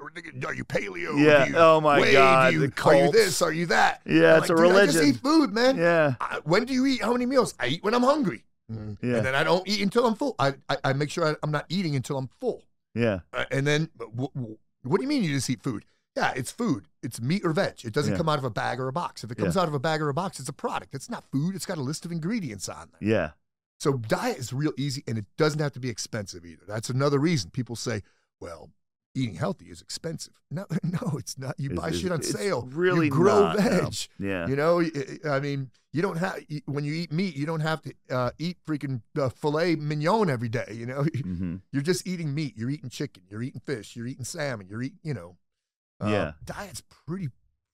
Are you paleo? Yeah. You Oh my? God, you, the are you this? Are you that? Yeah, I'm it's a like, "Dude, I just eat food, man. Yeah. I, when do you eat? How many meals? I eat when I'm hungry, Mm. Yeah. and then I don't eat until I'm full. I I, I make sure I, I'm not eating until I'm full. Yeah. Uh, and then, wh- wh- what do you mean you just eat food? Yeah, it's food. It's meat or veg. It doesn't Yeah. come out of a bag or a box. If it comes Yeah. out of a bag or a box, it's a product. It's not food. It's got a list of ingredients on there. Yeah. So diet is real easy and it doesn't have to be expensive either. That's another reason people say, well, eating healthy is expensive. No, no, it's not. You It's- buy it's- shit on it's sale. really you grow not, no. veg. Yeah. You know, I- I mean, you don't have when you eat meat, you don't have to uh, eat freaking uh, filet mignon every day. You know, hmm you're just eating meat. You're eating chicken. You're eating fish. You're eating salmon. You're eating, you know, Yeah. Diet's pretty,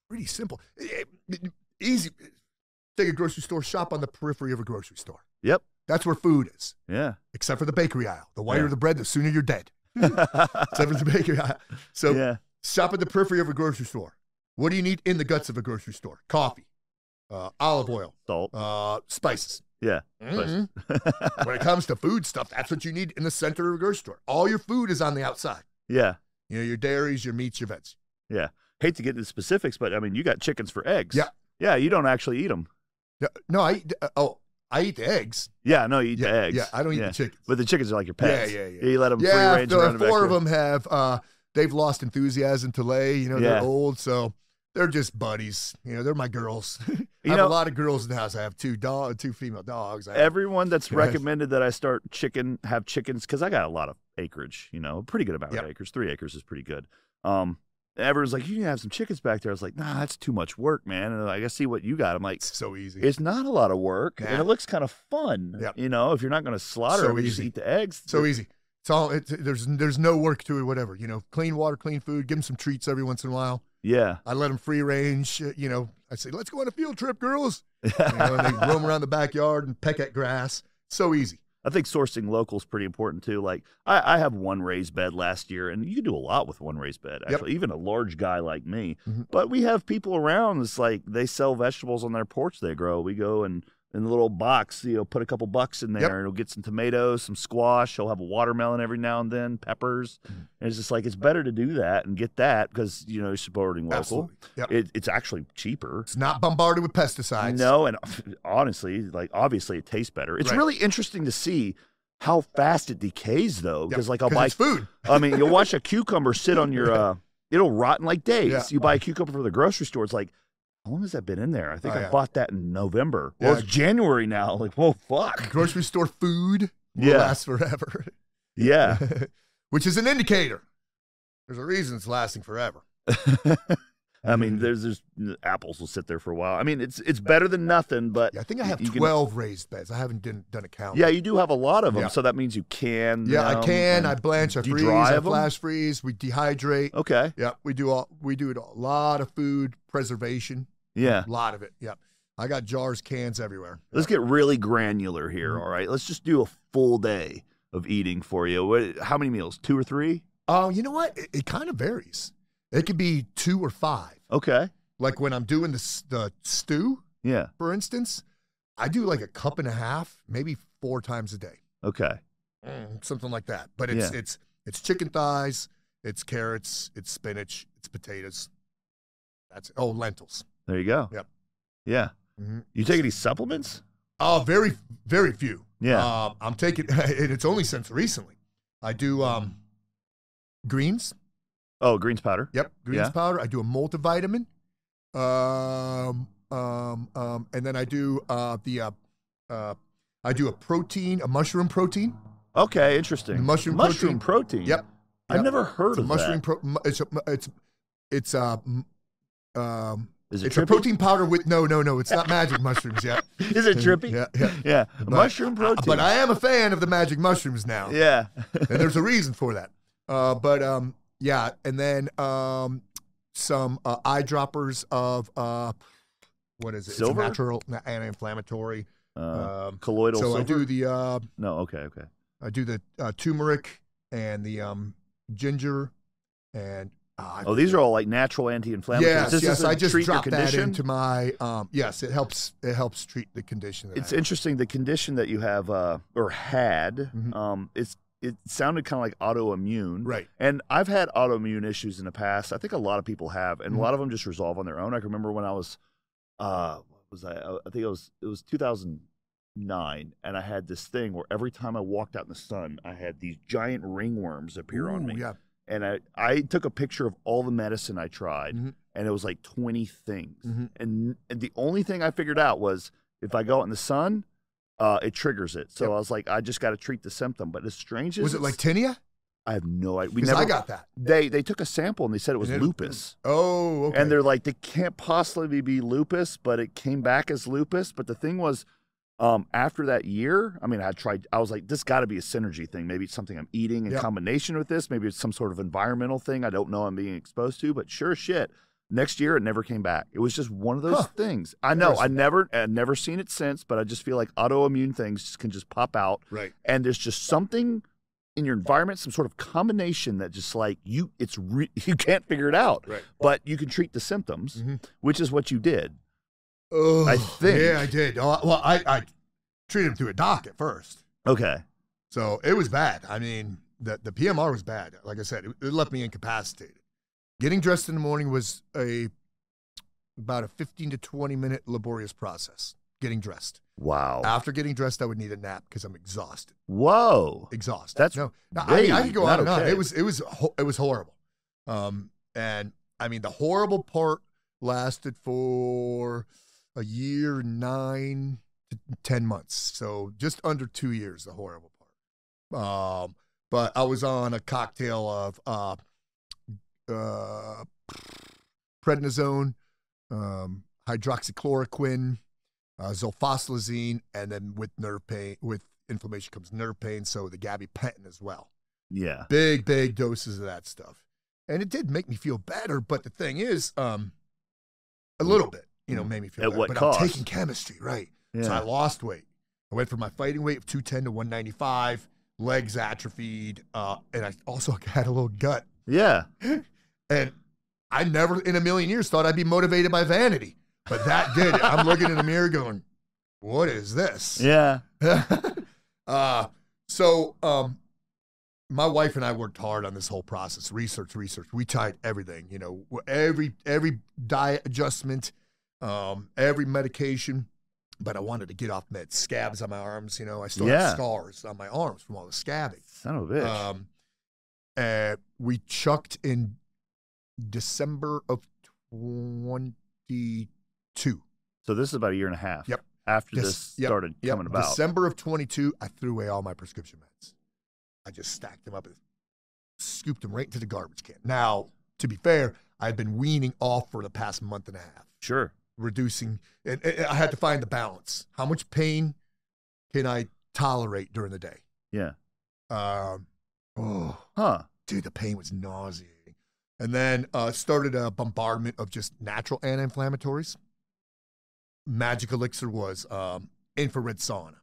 pretty simple. Eh, eh, Easy. Take a grocery store. Shop on the periphery of a grocery store. Yep. That's where food is Yeah. except for the bakery aisle. The whiter Yeah. the bread, the sooner you're dead. Except for the bakery aisle. So yeah. shop at the periphery of a grocery store. What do you need in the guts of a grocery store? Coffee, uh, olive oil, Salt. uh, spices. Yeah. Mhm. when it comes to food stuff, that's what you need in the center of a grocery store. All your food is on the outside. yeah. You know, your dairies, your meats, your veggies. Yeah. Hate to get into specifics, but I mean, you got chickens for eggs. Yeah. Yeah. You don't actually eat them. Yeah, No, I eat, uh, oh, I eat the eggs. Yeah. No, you eat yeah, the eggs. Yeah, I don't eat yeah. the chickens. But the chickens are like your pets. yeah, yeah. yeah. You let them free yeah, range the around the four of them have uh, they've lost enthusiasm to lay. You know, they're old, so they're just buddies. You know, they're my girls. I You have know- a lot of girls in the house. I have two dog, two female dogs. I have- Everyone that's recommended that I start chicken have chickens because I got a lot of acreage. You know, a pretty good amount Yep. of acres. Three acres is pretty good. Um, everyone's like, you can have some chickens back there. I was like, nah, that's too much work, man. And like, I see what you got. I'm like, it's so easy. it's not a lot of work, and it looks kind of fun. Yep. You know, if you're not going to slaughter So them, just eat the eggs. so easy. It's all. It's, there's there's no work to it. Whatever. You know, clean water, clean food. Give them some treats every once in a while. Yeah. I let them free range. uh, You know, I say, let's go on a field trip, girls. You know, and they roam around the backyard and peck at grass. So easy. I think sourcing local is pretty important too. Like I, I have one raised bed last year, and you can do a lot with one raised bed. Yep. Actually, even a large guy like me. Mhm. But we have people around. It's like they sell vegetables on their porch. They grow. We go and in the little box, you know, put a couple bucks in there, Yep. and he'll get some tomatoes, some squash. He'll have a watermelon every now and then, peppers. Mhm. And it's just like it's better to do that and get that because you know you're supporting local. Absolutely. Yep. It, it's actually cheaper. It's not bombarded with pesticides. No, and honestly, like obviously it tastes better. It's Right. really interesting to see how fast it decays though, Yep, because like I'll buy. food. I mean, you'll watch a cucumber sit on your. uh It'll rot in like days. Yeah. You buy a cucumber from the grocery store. It's like, how long has that been in there? I think Oh, I yeah. bought that in November. Well, Yeah. it's January now. Like, whoa, fuck. Grocery store food will Yeah. last forever. Yeah. Which is an indicator. There's a reason it's lasting forever. I mean, mm. there's there's apples will sit there for a while. I mean, it's it's better than nothing, but Yeah, I think I have you can- 12 raised beds. I haven't done, done a count. yeah, you do have a lot of them, Yeah. so that means you can. Yeah, I um, can. I blanch. I freeze. I flash freeze. We dehydrate. Okay. Yeah, we do all. We do it. A lot of food preservation. Yeah. A lot of it. Yep. I got jars, cans everywhere. Let's get really granular here. Mhm. all right. Let's just do a full day of eating for you. What, how many meals? Two or three? Oh, you know what? It, it kind of varies. It could be two or five. Okay. Like when I'm doing the the stew, Yeah. for instance, I do like a cup and a half, maybe four times a day. Okay. Mm, something like that. But it's Yeah. it's it's chicken thighs, it's carrots, it's spinach, it's potatoes. That's. Oh, lentils. There you go. Yep. Yeah. hmm You take any supplements? Oh, very very few. Yeah. Um, I'm taking, and it's only since recently. I do um, greens. oh, greens powder. Yep, greens Yeah. powder. I do a multivitamin. Um, um, um, and then I do uh, the uh, uh, I do a protein, a mushroom protein. Okay, interesting. The mushroom mushroom protein. Yep. I've never heard It's of mushroom. that. Pro, it's a, it's it's uh, um, Is it it's a protein powder with no no no. It's not magic mushrooms yet. Is it trippy? Yeah yeah. Yeah. But- mushroom protein. But I am a fan of the magic mushrooms now. yeah. and there's a reason for that. Uh, but um, yeah, and then um, some uh, eyedroppers of uh, what is it? Silver? It's natural anti-inflammatory. Uh, Um, colloidal so I do the uh, No, okay, okay. I do the uh, turmeric and the um, ginger and uh, Oh, these are all like natural anti-inflammatories. yes This yes I just dropped that into my um, yes it helps it helps treat the condition. That It's interesting. The condition that you have uh, or had, Mhm. um, it's it sounded kind of like autoimmune. right. And I've had autoimmune issues in the past. I think a lot of people have, and Mhm. a lot of them just resolve on their own. I can remember when I was, uh, what was I? I think it was it was 2009, and I had this thing where every time I walked out in the sun, I had these giant ringworms appear on me. Yeah. And I I took a picture of all the medicine I tried, Mhm. and it was like 20 things. Mhm. And, and the only thing I figured out was if I go out in the sun, uh, it triggers it. So Yep. I was like, I just got to treat the symptom. But as strange as Was it like tinea? I have no idea. We Because never I got that. they they took a sample and they said it was it- lupus. Oh, okay. And they're like, they can't possibly be lupus, but it came back as lupus. But the thing was, um, after that year, I mean, I tried. I was like, this got to be a synergy thing. Maybe it's something I'm eating in Yep. combination with this. Maybe it's some sort of environmental thing I don't know I'm being exposed to. But sure as shit, next year it never came back. It was just one of those Huh. things. I know. I never, I've never seen it since. But I just feel like autoimmune things can just pop out right. and there's just something in your environment, some sort of combination that just like you, it's re- you can't figure it out, Right. but you can treat the symptoms, Mhm. which is what you did. Oh, I think. Yeah, I did. Oh, well, I, I treated him through a doc at first. Okay. So it was bad. I mean, the, the PMR was bad. Like I said, it, it left me incapacitated. Getting dressed in the morning was a about a 15 to 20 minute laborious process. Getting dressed. Wow. After getting dressed, I would need a nap because I'm exhausted. Whoa. Exhausted. That's no. no, I, I could go on and on. It was it was it was horrible. Um, and I mean, the horrible part lasted for a year, nine to ten months. So just under two years. The horrible part. Um, but I was on a cocktail of uh, uh, prednisone, um, hydroxychloroquine, uh, sulfasalazine, and then with nerve pain, with inflammation comes nerve pain. So the gabapentin as well. Yeah. Big, big doses of that stuff. And it did make me feel better. But the thing is, um, a little bit, you know, made me feel At better. what but cost? I'm taking chemistry, right? Yeah. So I lost weight. I went from my fighting weight of 210 to 195, legs atrophied, uh, and I also had a little gut. Yeah. And I never in a million years thought I'd be motivated by vanity, but that did it. I'm looking in the mirror going, what is this? Yeah. uh, so um, my wife and I worked hard on this whole process, research, research. We tried everything, you know, every every diet adjustment, um, every medication. But I wanted to get off meds, scabs on my arms. You know, I still Yeah. have scars on my arms from all the scabbing. Son of a bitch. Um, uh, we chucked in December of 22. so this is about a year and a half. Yep. After this yep, started Yep, coming about. December of 22, I threw away all my prescription meds. I just stacked them up and scooped them right into the garbage can. Now, to be fair, I've been weaning off for the past month and a half, Sure. Reducing, and, and I had to find the balance. How much pain can I tolerate during the day? Yeah. Um, oh, Huh. dude, the pain was nauseating. And then uh, started a bombardment of just natural anti-inflammatories. Magic elixir was um, infrared sauna.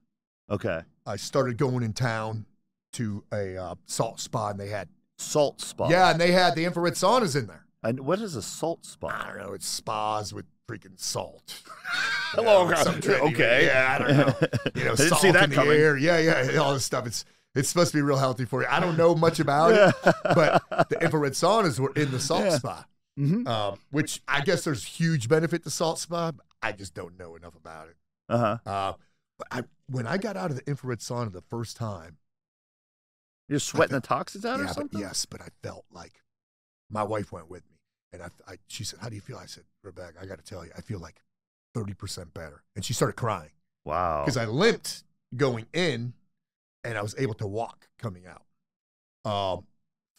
Okay. I started going in town to a uh, salt spa, and they had Salt spa. yeah, and they had the infrared saunas in there. And what is a salt spa? I don't know, it's spas with freaking salt. Hello, Yeah, guys. some Okay. yeah, I don't know. You know, salt see that in the coming. air. Yeah, yeah, all this stuff. It's it's supposed to be real healthy for you. I don't know much about it, but the infrared saunas were in the salt Yeah. spa, hmm um, which I guess there's huge benefit to salt spa. But I just don't know enough about it. Uh huh. Uh, but I, when I got out of the infrared sauna the first time, You're sweating the toxins out or yeah, but something? yes, but I felt like my wife went with me, and I, I she said, "How do you feel?" I said, "Rebecca, I got to tell you, I feel like thirty percent better." And she started crying Wow. because I limped going in, and I was able to walk coming out. Um,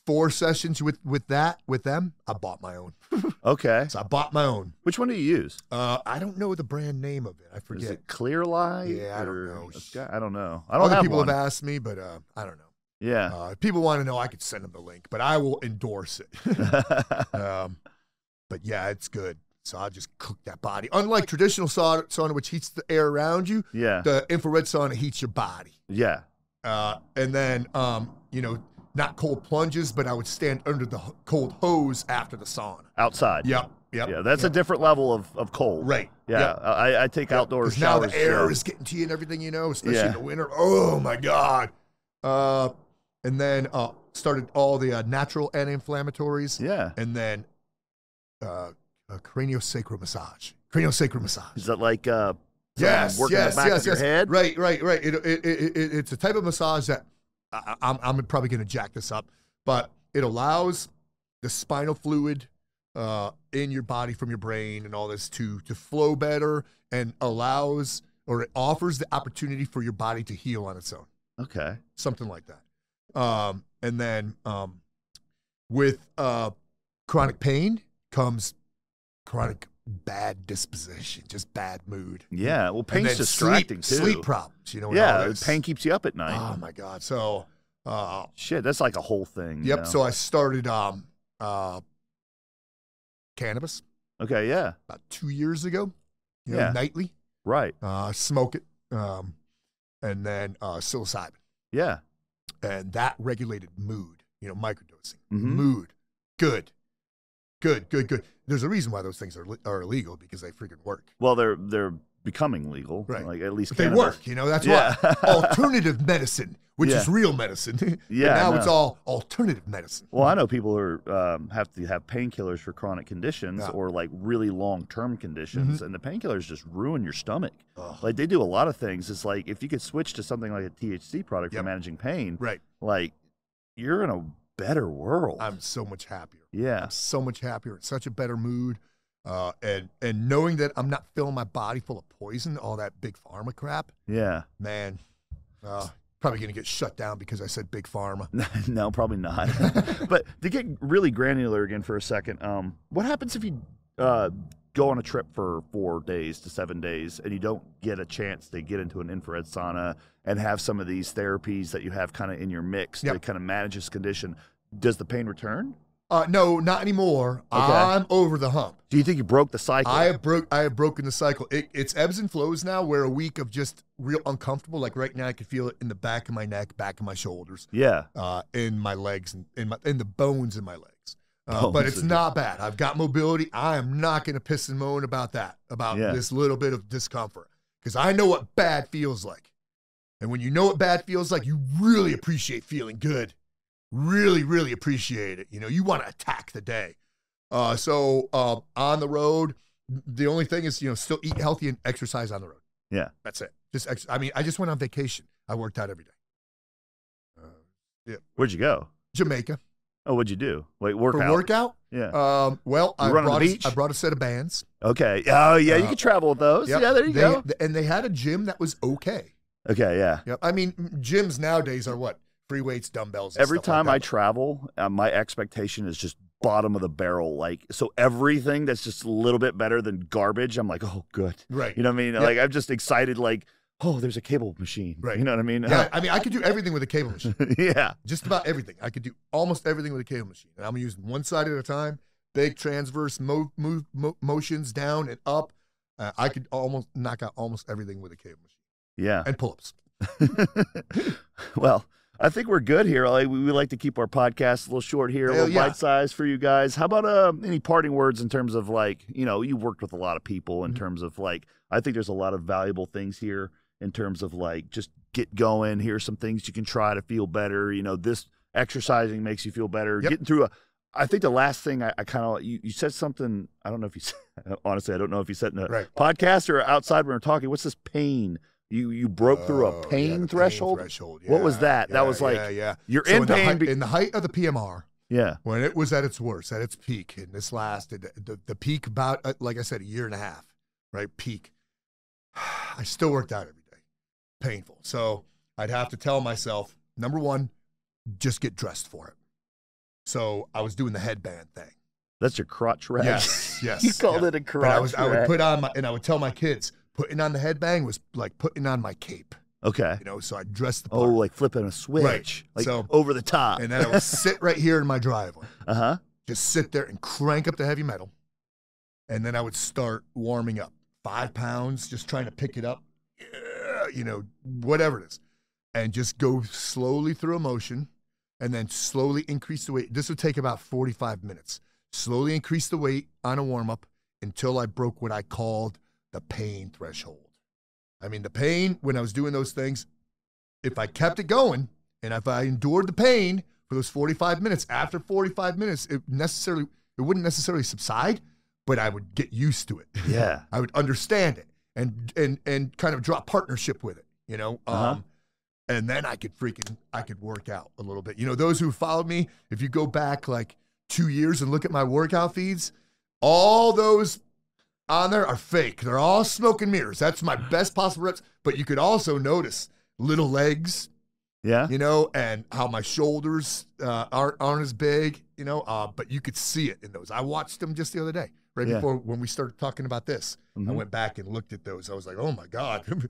four sessions with with that with them. I bought my own, Okay. so I bought my own. Which one do you use? Uh, I don't know the brand name of it. I Is forget. it Clear Light? Yeah, I don't know. I don't know. I don't Other have people one. have asked me, but uh, I don't know. Yeah. Uh, if people want to know, I could send them the link, but I will endorse it. um, but yeah, it's good. So I'll just cook that body. Unlike traditional sauna, sauna, which heats the air around you, yeah. the infrared sauna heats your body. Yeah. Uh, and then, um, you know, not cold plunges, but I would stand under the cold hose after the sauna. Outside. Yep, yep. Yeah. That's yep. a different level of, of cold. right. Yeah. yep. I, I take outdoor Because now the air yeah. is getting to you and everything, you know, especially Yeah. in the winter. Oh my god! Uh, and then uh, started all the uh, natural anti-inflammatories, Yeah. and then uh, a craniosacral massage. Craniosacral massage. Is that like uh, Yes, working yes, the back yes, of your yes. head? Right, right, right. It, it, it, it, it's a type of massage that I, I'm, I'm probably going to jack this up, but it allows the spinal fluid uh, in your body from your brain and all this to to flow better, and allows or it offers the opportunity for your body to heal on its own, Okay. something like that. Um, and then um, with uh, chronic pain comes chronic bad disposition, just bad mood. Yeah. Well, pain's distracting sleep, too. Sleep problems, you know. Yeah. Pain keeps you up at night. Oh my god. So, uh, Shit, that's like a whole thing. you yep. know? So I started um, uh, cannabis okay. Yeah. about two years ago. You know, Yeah. nightly. Right. Uh, smoke it, um, and then uh, psilocybin, Yeah. And that regulated mood. You know, microdosing, Mhm. mood, good, good, good, good. There's a reason why those things are are illegal because they freaking work. Well, they're they're becoming legal. Right. Like at least they work. You know, that's Yeah. why alternative medicine, which Yeah. is real medicine. Yeah, now I it's all alternative medicine. Well, I know people who are, um, have to have painkillers for chronic conditions Yeah. or like really long term conditions, Mm-hmm. and the painkillers just ruin your stomach. Ugh. Like they do a lot of things. It's like if you could switch to something like a THC product Yep. for managing pain, Right. like you're in a better world. I'm so much happier. yeah. I'm so much happier. It's such a better mood. Uh, and and knowing that I'm not filling my body full of poison, all that big pharma crap, Yeah. man, uh, probably gonna get shut down because I said big pharma. no, probably not. but to get really granular again for a second, um, what happens if you uh, go on a trip for four days to seven days and you don't get a chance to get into an infrared sauna and have some of these therapies that you have kind of in your mix to kind of manage this condition? Does the pain return? Uh, no, not anymore. Okay. I'm over the hump. Do you think you broke the cycle? I have broke. I have broken the cycle. It, it's ebbs and flows now. Where a week of just real uncomfortable, like right now, I can feel it in the back of my neck, back of my shoulders, yeah. uh, in my legs, and in my in the bones in my legs. Uh, but it's not bad. I've got mobility. I am not going to piss and moan about that, about Yeah. this little bit of discomfort, because I know what bad feels like. And when you know what bad feels like, you really appreciate feeling good. Really, really appreciate it. You know, you want to attack the day. Uh, so uh, on the road, the only thing is, you know, still eat healthy and exercise on the road. Yeah. That's it. Just, ex- I mean, I just went on vacation. I worked out every day. Uh, Where'd you go? Jamaica Oh, what'd you do? Like workout? for workout. Yeah. Um, well, You I run on the brought, a. I brought a set of bands. okay. Oh, yeah. You uh, can travel with those. Yep. Yeah. There you They- go. And they had a gym that was okay. Okay. Yeah. Yep. I mean, gyms nowadays are what? Free weights, dumbbells. and every stuff like time I travel, uh, my expectation is just bottom of the barrel. Like, so everything that's just a little bit better than garbage, I'm like, oh, good. right. You know what I mean? Yeah. Like, I'm just excited. Like, oh, there's a cable machine. Right. You know what I mean? Yeah, I mean, I could do everything with a cable machine. yeah. Just about everything. I could do almost everything with a cable machine. And I'm using one side at a time. Big transverse mo- move mo- motions down and up. Uh, I could almost knock out almost everything with a cable machine Yeah. and pull-ups. well, I think we're good here. Like, we, we like to keep our podcast a little short here, a little yeah. bite size for you guys. How about uh, any parting words in terms of like, you know, you worked with a lot of people in Mhm. terms of like, I think there's a lot of valuable things here in terms of like, just get going. Here's some things you can try to feel better. You know, this exercising makes you feel better. Yep. Getting through a, I think the last thing I, I kind of, you, you said something, I don't know if you said, honestly, I don't know if you said in a Right. podcast or outside when we are talking. What's this pain? You you broke through Oh, a yeah, pain threshold. threshold. What was Yeah, that? That was like- yeah, yeah. You're So in the pain. height- be- in the height of the PMR, yeah. when it was at its worst, at its peak, and this lasted the, the peak about, uh, like I said, a year and a half, right? Peak. I still worked out every day, painful. So I'd have to tell myself, number one, just get dressed for it. So I was doing the headband thing. That's your crotch rag. Yes, yes. you called yeah. it a crotch But I was I would put on my and I would tell my kids putting on the headbang was like putting on my cape. okay. You know, so I dressed the Oh, like flipping a switch. Right. Like So- over the top. and then I would sit right here in my driveway. uh huh. Just sit there and crank up the heavy metal. And then I would start warming up. Five pounds, just trying to pick it up. You know, whatever it is. And just go slowly through a motion and then slowly increase the weight. This would take about 45 minutes. Slowly increase the weight on a warm up until I broke what I called the pain threshold. I mean, the pain when I was doing those things, if I kept it going and if I endured the pain for those 45 minutes, after 45 minutes, it necessarily it wouldn't necessarily subside, but I would get used to it. Yeah. I would understand it and and and kind of draw partnership with it, you know. Uh-huh. Um, and then I could freaking I could work out a little bit. You know, those who followed me, if you go back like two years and look at my workout feeds, all those on there are fake. They're all smoke and mirrors. That's my best possible reps. But you could also notice little legs, Yeah. you know, and how my shoulders uh, aren't aren't as big, you know. Uh, but you could see it in those. I watched them just the other day, right Yeah. before when we started talking about this. I Mhm. went back and looked at those. I was like, oh my god.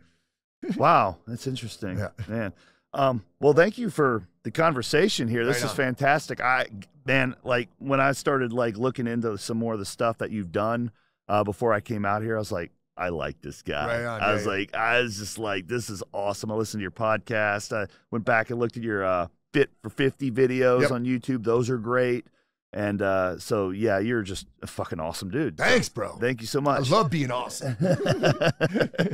Wow, that's interesting, Yeah. man. Um, well, thank you for the conversation here. This Right is fantastic. I, man, like when I started like looking into some more of the stuff that you've done uh, before I came out here, I was like, I like this guy. Right on, I was like, I was just like, this is awesome. I listened to your podcast. I went back and looked at your uh, Fit for 50 videos Yep. on YouTube. Those are great. And uh, so, yeah, you're just a fucking awesome dude. Thanks, bro. Thank you so much. I love being awesome.